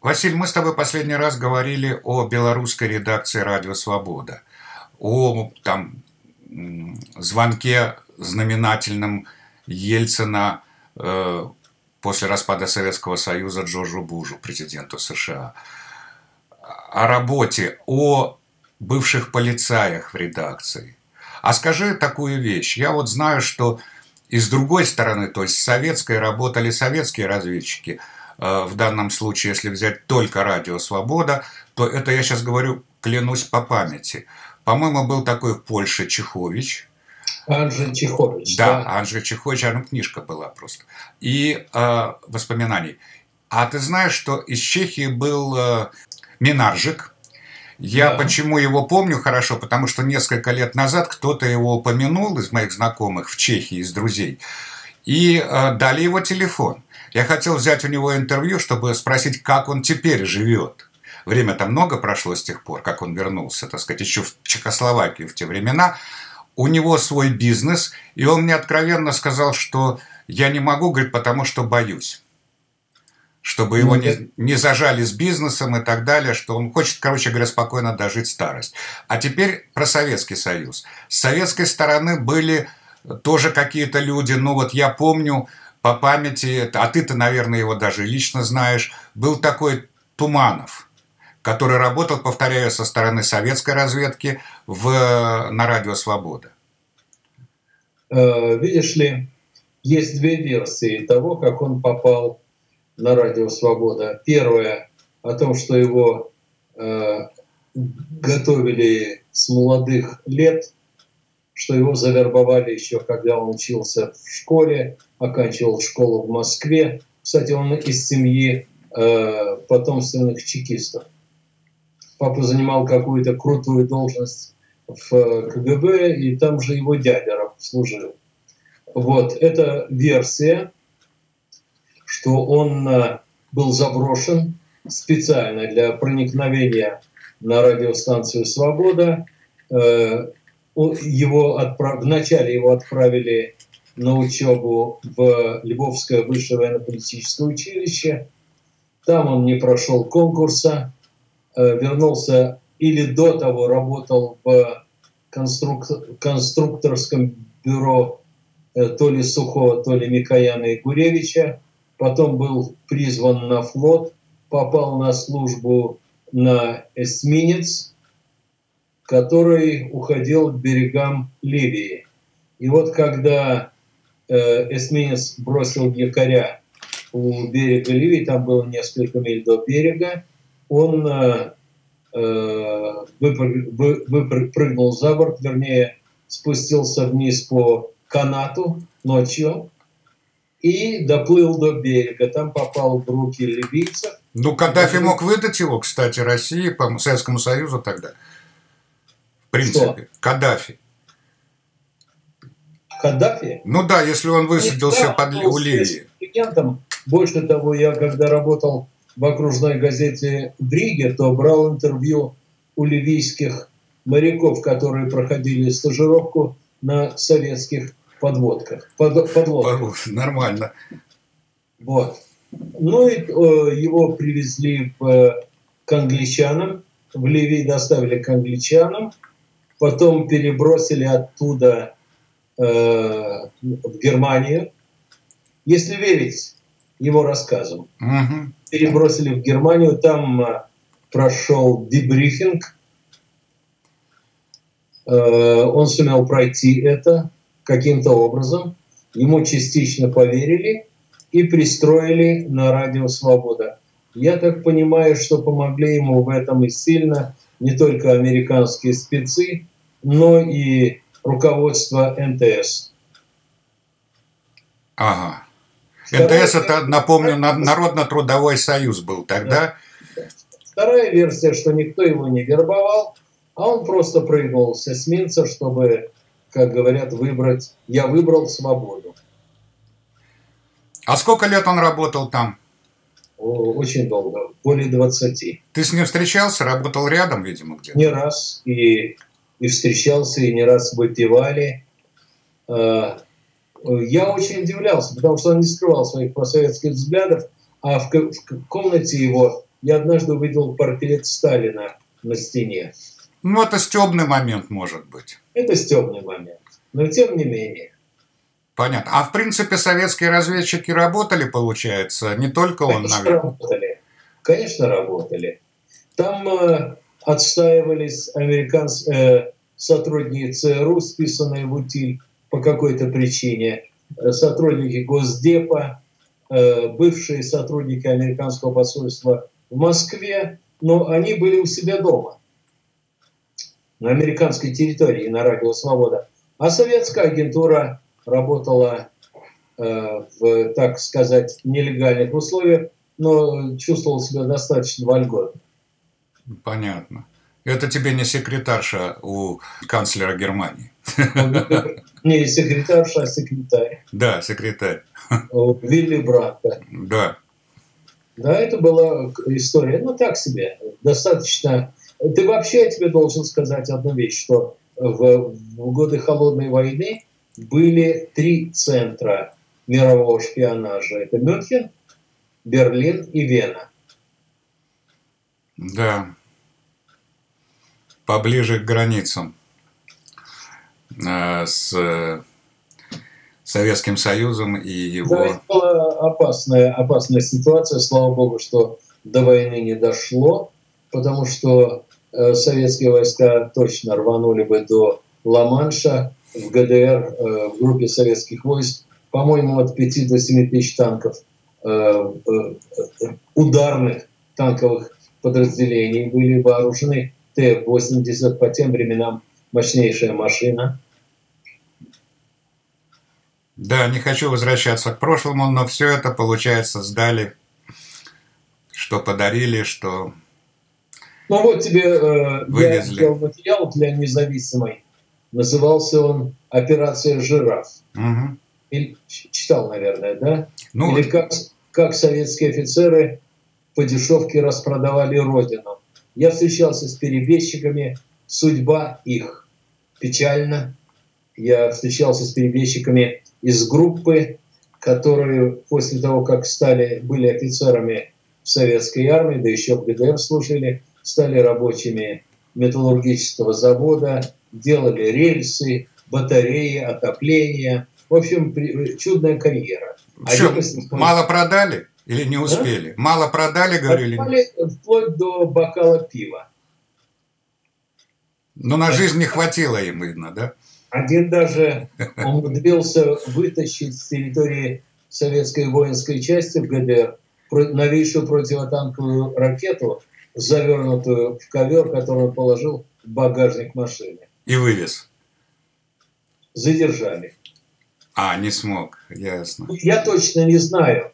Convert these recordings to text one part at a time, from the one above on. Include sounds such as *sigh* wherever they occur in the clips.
Василь, мы с тобой последний раз говорили о белорусской редакции «Радио Свобода», о там, звонке знаменательном Ельцина э, после распада Советского Союза Джорджу Бушу, президенту США, о работе, о бывших полицаях в редакции. А скажи такую вещь. Я вот знаю, что и с другой стороны, то есть с советской работали советские разведчики. Э, в данном случае, если взять только радио «Свобода», то это я сейчас говорю, клянусь по памяти. По-моему, был такой в Польше Чехович. Анжей Чехович. Да, да. Анжей Чехович, она книжка была просто. И э, воспоминаний. А ты знаешь, что из Чехии был э, Минаржик, я да. почему его помню хорошо, потому что несколько лет назад кто-то его упомянул из моих знакомых в Чехии, из друзей, и э, дали его телефон. Я хотел взять у него интервью, чтобы спросить, как он теперь живет. Время-то много прошло с тех пор, как он вернулся, так сказать, еще в Чехословакию в те времена. У него свой бизнес, и он мне откровенно сказал, что я не могу, говорит, потому что боюсь чтобы его ну, не, не зажали с бизнесом и так далее, что он хочет, короче говоря, спокойно дожить старость. А теперь про Советский Союз. С советской стороны были тоже какие-то люди, ну вот я помню по памяти, а ты-то, наверное, его даже лично знаешь, был такой Туманов, который работал, повторяю, со стороны советской разведки в, на Радио Свобода. Э, видишь ли, есть две версии того, как он попал на радио «Свобода». Первое о том, что его э, готовили с молодых лет, что его завербовали еще, когда он учился в школе, оканчивал школу в Москве. Кстати, он из семьи э, потомственных чекистов. Папа занимал какую-то крутую должность в КГБ, и там же его дядя служил. Вот, это версия что он э, был заброшен специально для проникновения на радиостанцию «Свобода». Э, его отправ... Вначале его отправили на учебу в Львовское высшее военно-политическое училище. Там он не прошел конкурса, э, вернулся или до того работал в конструк... конструкторском бюро то ли Сухого, то ли Микояна и Гуревича потом был призван на флот, попал на службу на эсминец, который уходил к берегам Ливии. И вот когда э, эсминец бросил якоря у берега Ливии, там было несколько миль до берега, он э, э выпрыгнул за борт, вернее, спустился вниз по канату ночью, и доплыл до берега. Там попал в руки ливийцев. Ну, Каддафи мог выдать его, кстати, России, по Советскому Союзу тогда. В принципе, Что? Каддафи. Каддафи? Ну да, если он высадился под у Ливии. Больше того, я когда работал в окружной газете в Риге, то брал интервью у ливийских моряков, которые проходили стажировку на советских подводках, под, подлодках. Нормально. Вот. Ну и э, его привезли в, э, к англичанам, в Ливии доставили к англичанам, потом перебросили оттуда э, в Германию. Если верить его рассказам, угу. перебросили в Германию, там э, прошел дебрифинг, э, он сумел пройти это, каким-то образом, ему частично поверили и пристроили на радио «Свобода». Я так понимаю, что помогли ему в этом и сильно не только американские спецы, но и руководство НТС. Ага. Вторая НТС это, напомню, Народно-трудовой союз был тогда. Вторая версия, что никто его не вербовал, а он просто прыгнул с эсминца, чтобы как говорят, выбрать. Я выбрал свободу. А сколько лет он работал там? Очень долго, более 20. Ты с ним встречался, работал рядом, видимо, где-то? Не раз. И, и встречался, и не раз выпивали. А, я очень удивлялся, потому что он не скрывал своих просоветских взглядов, а в, в комнате его я однажды увидел портрет Сталина на стене. Ну, это стебный момент, может быть. Это стебный момент. Но тем не менее. Понятно. А в принципе советские разведчики работали, получается? Не только он, Конечно, наверное. работали. Конечно, работали. Там э, отстаивались американские э, сотрудники ЦРУ, списанные в утиль по какой-то причине, сотрудники Госдепа, э, бывшие сотрудники американского посольства в Москве, но они были у себя дома, на американской территории, на радио «Свобода». А советская агентура работала э, в, так сказать, нелегальных условиях, но чувствовала себя достаточно вольготно. Понятно. Это тебе не секретарша у канцлера Германии. *laughs* Не секретарша, а секретарь. Да, секретарь. *laughs* Вилли Братта. Да. Да, это была история, ну так себе, достаточно. Ты вообще, я тебе должен сказать одну вещь, что в, в годы Холодной войны были три центра мирового шпионажа. Это Мюнхен, Берлин и Вена. Да. Поближе к границам э, с Советским Союзом и его... Да, это была опасная, опасная ситуация. Слава богу, что до войны не дошло, потому что э, советские войска точно рванули бы до Ла-Манша, в ГДР, э, в группе советских войск, по-моему, от 5 до 7 тысяч танков э, ударных танковых подразделений были вооружены. Т-80 по тем временам мощнейшая машина. Да, не хочу возвращаться к прошлому, но все это, получается, сдали, что подарили, что Ну вот тебе э, я сделал материал для независимой. Назывался он «Операция «Жираф». Угу. Или, читал, наверное, да? Ну, Или как, как советские офицеры по дешевке распродавали Родину. Я встречался с перебежчиками, судьба их печальна. Я встречался с перебежчиками из группы, которые после того, как стали, были офицерами в советской армии, да еще в ГДР служили, стали рабочими металлургического завода, делали рельсы, батареи, отопление. В общем, чудная карьера. Что, мало продали или не успели? А? Мало продали, говорили? Продали вплоть до бокала пива. Но на жизнь не хватило им, видно, да? Один даже умудрился вытащить с территории советской воинской части в ГДР новейшую противотанковую ракету, завернутую в ковер, который он положил в багажник машины. И вывез? Задержали. А, не смог, ясно. Я точно не знаю.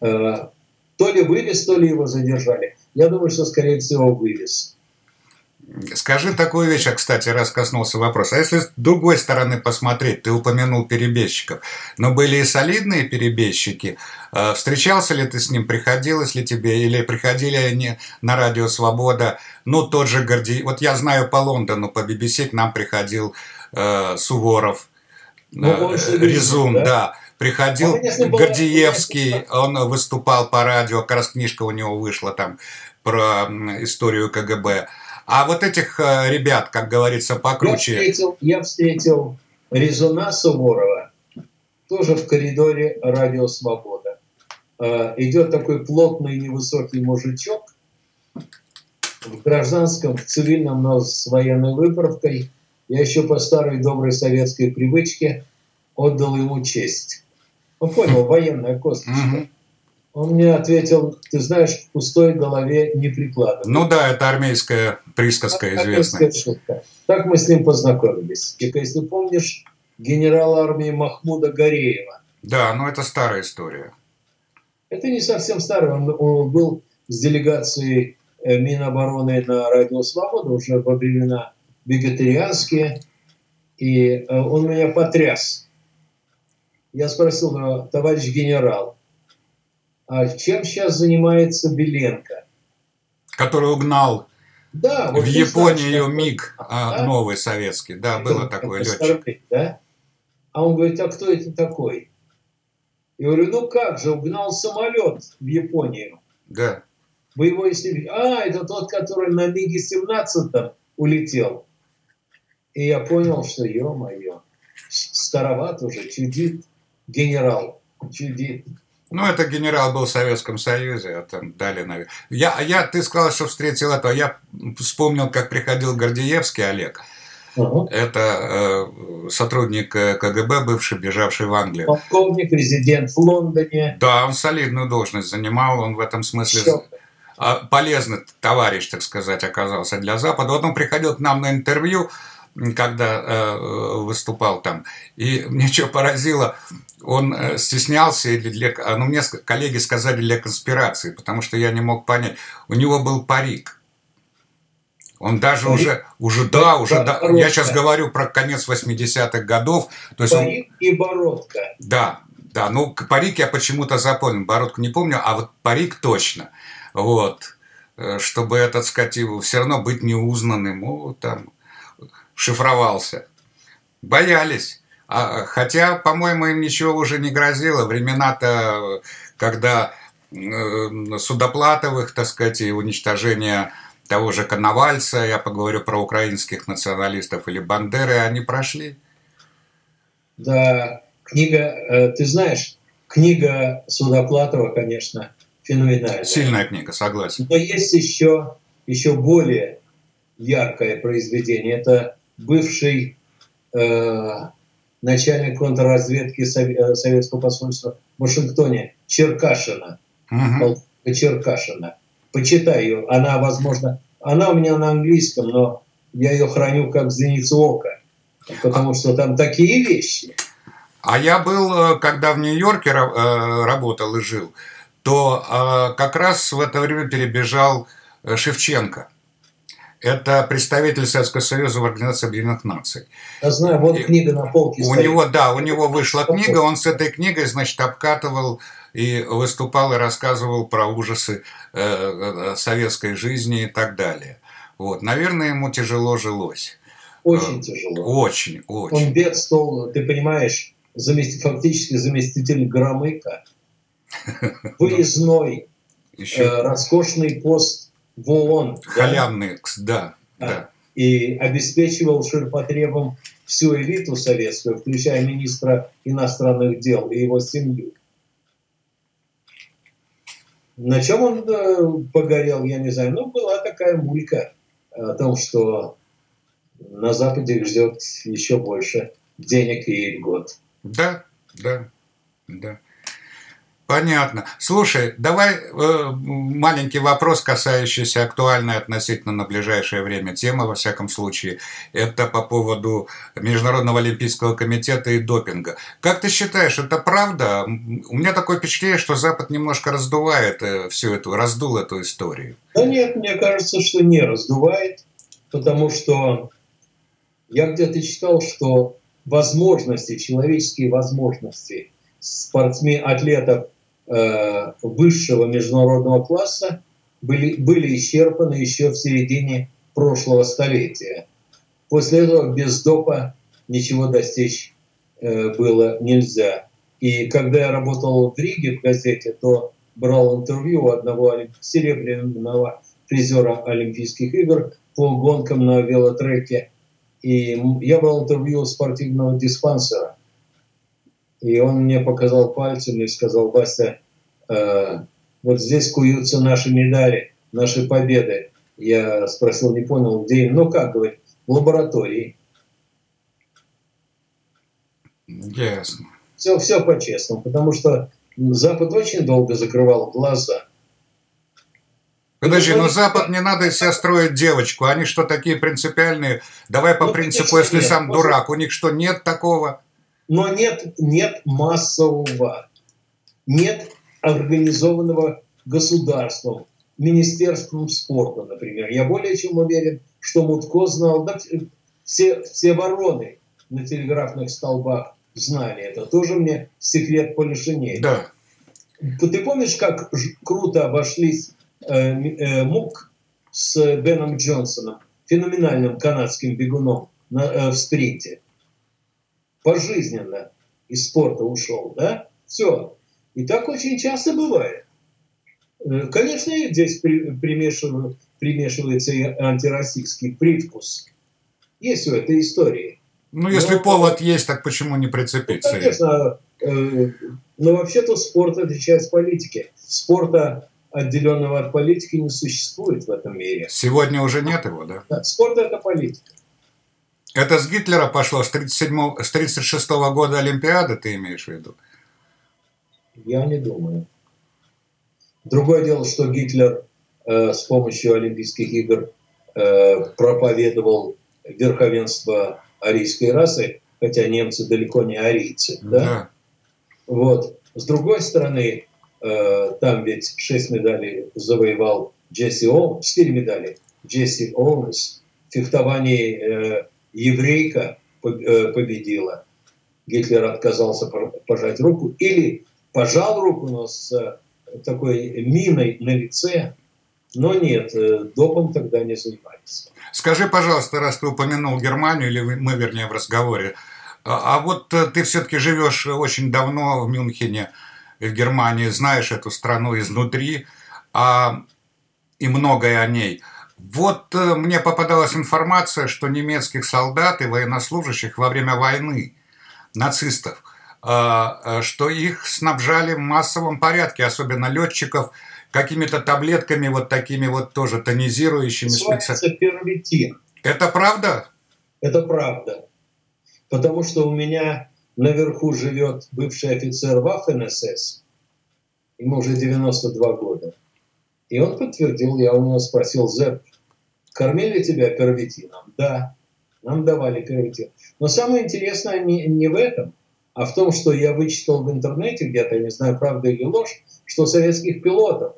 Э, то ли вывез, то ли его задержали. Я думаю, что, скорее всего, вывез. Скажи такую вещь, а, кстати, раз коснулся вопроса. А если с другой стороны посмотреть, ты упомянул перебежчиков, но были и солидные перебежчики. А, встречался ли ты с ним, приходилось ли тебе, или приходили они на радио «Свобода», ну, тот же Гордей. Вот я знаю по Лондону, по BBC к нам приходил э, Суворов, ну, э, Резун, да? да. Приходил а Гордеевский, он выступал по радио, как раз книжка у него вышла там про историю КГБ. А вот этих э, ребят, как говорится, покруче... Я встретил, я встретил Резуна Суворова тоже в коридоре «Радио Свобода». Э, идет такой плотный невысокий мужичок в гражданском, в цивильном, но с военной выправкой. Я еще по старой доброй советской привычке отдал ему честь. Ну, понял, военная косточка. Он мне ответил, ты знаешь, в пустой голове не прикладывай. Ну да, это армейская присказка а, известная. шутка. Так мы с ним познакомились. И, если помнишь, генерала армии Махмуда Гореева. Да, но это старая история. Это не совсем старая. Он, он был с делегацией э, Минобороны на Радио Свобода уже во времена вегетарианские. И э, он меня потряс. Я спросил, «Ну, товарищ генерал, а чем сейчас занимается Беленко? Который угнал да, вот в Японии ее МиГ а, да? новый советский. Да, это, было такое летчик. Да? А он говорит, а кто это такой? Я говорю, ну как же, угнал самолет в Японию. Да. Вы его если... А, это тот, который на МиГе-17 улетел. И я понял, что, ё-моё, староват уже, чудит генерал. Ну, это генерал был в Советском Союзе, а там дали, наверное. Я, я, ты сказал, что встретил этого. Я вспомнил, как приходил Гордеевский Олег. Угу. Это э, сотрудник э, КГБ, бывший, бежавший в Англию. Полковник, резидент в Лондоне. Да, он солидную должность занимал, он в этом смысле Все. полезный товарищ, так сказать, оказался для Запада. Вот он приходил к нам на интервью, когда э, выступал там. И мне что поразило, он э, стеснялся, или для, ну мне коллеги сказали для конспирации, потому что я не мог понять. У него был парик. Он даже парик? уже, уже да, уже да. Я сейчас говорю про конец 80-х годов. То есть парик он, и бородка. Да, да. Ну, парик я почему-то запомнил, бородку не помню, а вот парик точно. Вот. Э, чтобы этот, сказать, все равно быть неузнанным. Ну, там, шифровался. Боялись. А, хотя, по-моему, им ничего уже не грозило. Времена-то, когда э, судоплатовых, так сказать, и уничтожения того же Коновальца, я поговорю про украинских националистов или Бандеры, они прошли. Да, книга, э, ты знаешь, книга Судоплатова, конечно, феноменальная. Сильная книга, согласен. Но есть еще, еще более яркое произведение. Это бывший э, начальник контрразведки э, советского посольства в Вашингтоне Черкашина. Uh-huh. Черкашина. Почитай ее. Она, возможно, она у меня на английском, но я ее храню как зеницу ока. Потому что там такие вещи. А я был, э, когда в Нью-Йорке э, работал и жил, то как раз в это время перебежал Шевченко. Это представитель Советского Союза в Организации Объединенных Наций. Я знаю, вот книга на полке. У стоит. него, да, у него вышла книга, он с этой книгой, значит, обкатывал и выступал и рассказывал про ужасы э, э, советской жизни и так далее. Вот, наверное, ему тяжело жилось. Очень э, тяжело. Очень, очень. Он бедствовал, ты понимаешь, замест... фактически заместитель Громыка, *laughs* выездной, э, роскошный пост в ООН. Халявный, да, да. да. И обеспечивал ширпотребом всю элиту советскую, включая министра иностранных дел и его семью. На чем он э, погорел, я не знаю. Ну, была такая мулька о том, что на Западе их ждет еще больше денег и льгот. Да, да, да. Понятно. Слушай, давай э, маленький вопрос, касающийся актуальной относительно на ближайшее время темы, во всяком случае. Это по поводу Международного олимпийского комитета и допинга. Как ты считаешь, это правда? У меня такое впечатление, что Запад немножко раздувает э, всю эту, раздул эту историю. Да нет, мне кажется, что не раздувает, потому что я где-то читал, что возможности, человеческие возможности спортсменов, атлетов высшего международного класса были, были исчерпаны еще в середине прошлого столетия. После этого без допа ничего достичь э, было нельзя. И когда я работал в Риге в газете, то брал интервью у одного серебряного призера Олимпийских игр по гонкам на велотреке. И я брал интервью у спортивного диспансера. И он мне показал пальцем и сказал, Вася, э, вот здесь куются наши медали, наши победы. Я спросил, не понял, где Ну как, говорит, в лаборатории. Ясно. Все, все по-честному, потому что Запад очень долго закрывал глаза. Подожди, но Запад не надо из себя строить девочку. Они что, такие принципиальные? Давай по ну, принципу, если нет. сам дурак, у них что, нет такого? Но нет, нет массового, нет организованного государством, Министерством спорта, например. Я более чем уверен, что Мутко знал, да, все, все вороны на телеграфных столбах знали это. Тоже мне секрет Полишиней. Да. Ты помнишь, как круто обошлись э, э, МУК с Беном Джонсоном, феноменальным канадским бегуном на, э, в спринте? Пожизненно из спорта ушел, да? Все. И так очень часто бывает. Э, конечно, здесь примешивается и антироссийский привкус. Есть у этой истории. Ну, если но, повод есть, так почему не прицепиться? Ну, конечно. Э, но вообще-то спорт – это часть политики. Спорта, отделенного от политики, не существует в этом мире. Сегодня уже нет его, да? да спорт – это политика. Это с Гитлера пошло, с 1936 -го года Олимпиады, ты имеешь в виду? Я не думаю. Другое дело, что Гитлер э, с помощью Олимпийских игр э, проповедовал верховенство арийской расы, хотя немцы далеко не арийцы. Да? да. Вот. С другой стороны, э, там ведь шесть медалей завоевал Джесси Оуэнс, четыре медали Джесси Оуэнс. В фехтовании э, еврейка э, победила. Гитлер отказался пожать руку или пожал руку, но с э, такой миной на лице. Но нет, э, допом тогда не занимались. Скажи, пожалуйста, раз ты упомянул Германию, или мы, вернее, в разговоре, а, а вот ты все-таки живешь очень давно в Мюнхене, в Германии, знаешь эту страну изнутри, а, и многое о ней – вот э, мне попадалась информация, что немецких солдат и военнослужащих во время войны нацистов, э, э, что их снабжали в массовом порядке, особенно летчиков, какими-то таблетками вот такими вот тоже тонизирующими. специ... Это правда? Это правда. Потому что у меня наверху живет бывший офицер Waffen-СС, ему уже 92 года. И он подтвердил, я у него спросил, Зеп, Кормили тебя первитином? Да, нам давали первитин. Но самое интересное не, не в этом, а в том, что я вычитал в интернете где-то, я не знаю, правда или ложь, что советских пилотов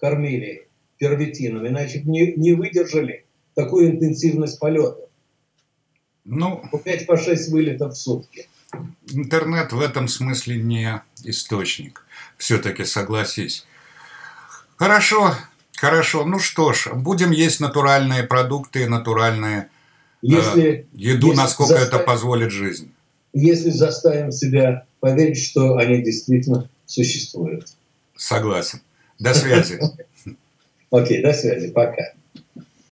кормили первитином, иначе не, не выдержали такую интенсивность полетов. Ну, по 5 по 6 вылетов в сутки. Интернет в этом смысле не источник. Все-таки согласись. Хорошо, Хорошо, ну что ж, будем есть натуральные продукты, натуральные э, если, э, еду, если насколько заставим, это позволит жизнь. Если заставим себя поверить, что они действительно существуют. Согласен. До связи. *laughs* Окей, до связи. Пока.